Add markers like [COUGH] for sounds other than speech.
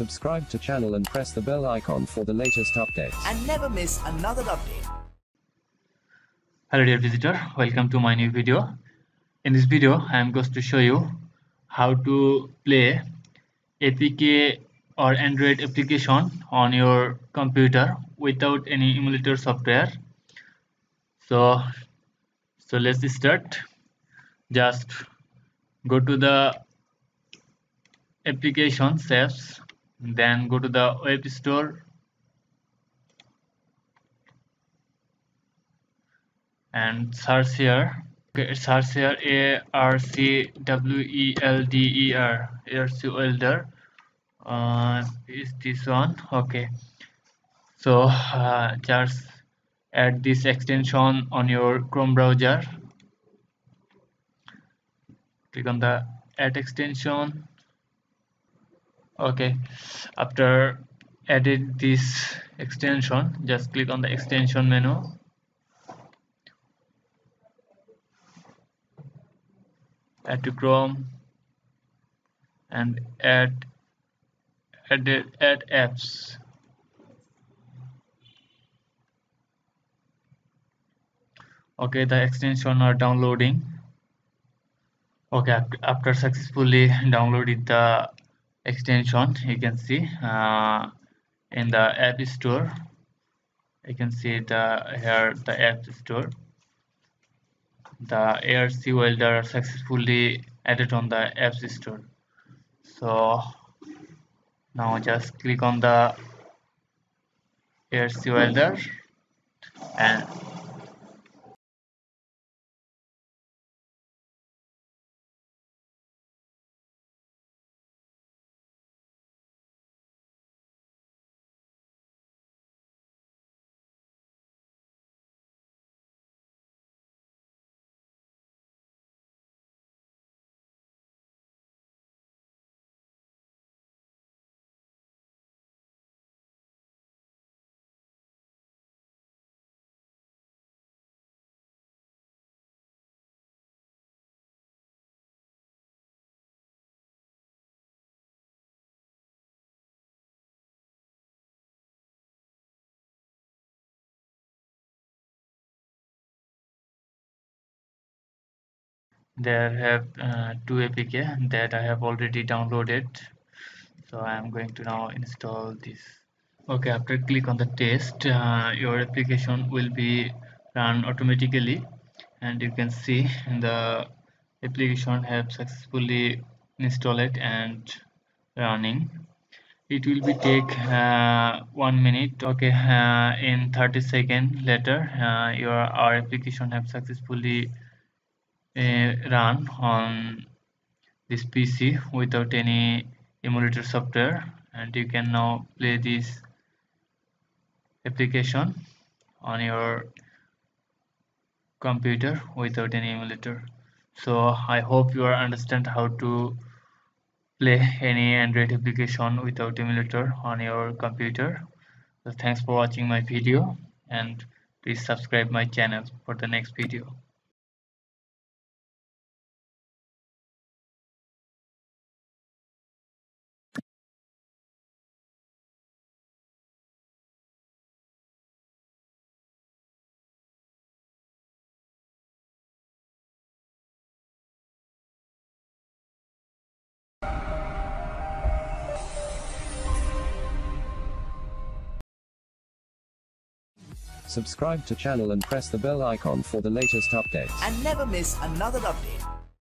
Subscribe to channel and press the bell icon for the latest updates. and never miss another update. hello dear visitor. Welcome to my new video. In this video i am going to show you how to play apk or android application on your computer without any emulator software. So so let's start. Just go to the application apps then go to the web store. And search here. Okay, search here a r c w e l d e r a r c welder. Uh, is this one? Okay. So uh, just add this extension on your chrome browser. Click on the add extension okay. After added this extension just click on the extension menu. Add to chrome and add add add apps. Okay the extension are downloading. Okay after successfully [LAUGHS] downloaded the extension you can see uh, in the app store. You can see the here the app store. The ARC welder successfully added on the app store. So now just click on the ARC welder and there have uh, two apk that I have already downloaded. So I am going to now install this. Okay after click on the test uh, your application will be run automatically. And you can see the application have successfully installed and running. It will be take uh, one minute okay uh, in 30 second later uh, your our application have successfully uh, run on this PC without any emulator software and you can now play this application on your computer without any emulator. So I hope you are understand how to play any Android application without emulator on your computer. So thanks for watching my video and please subscribe my channel for the next video Subscribe to channel and press the bell icon for the latest updates. and never miss another update.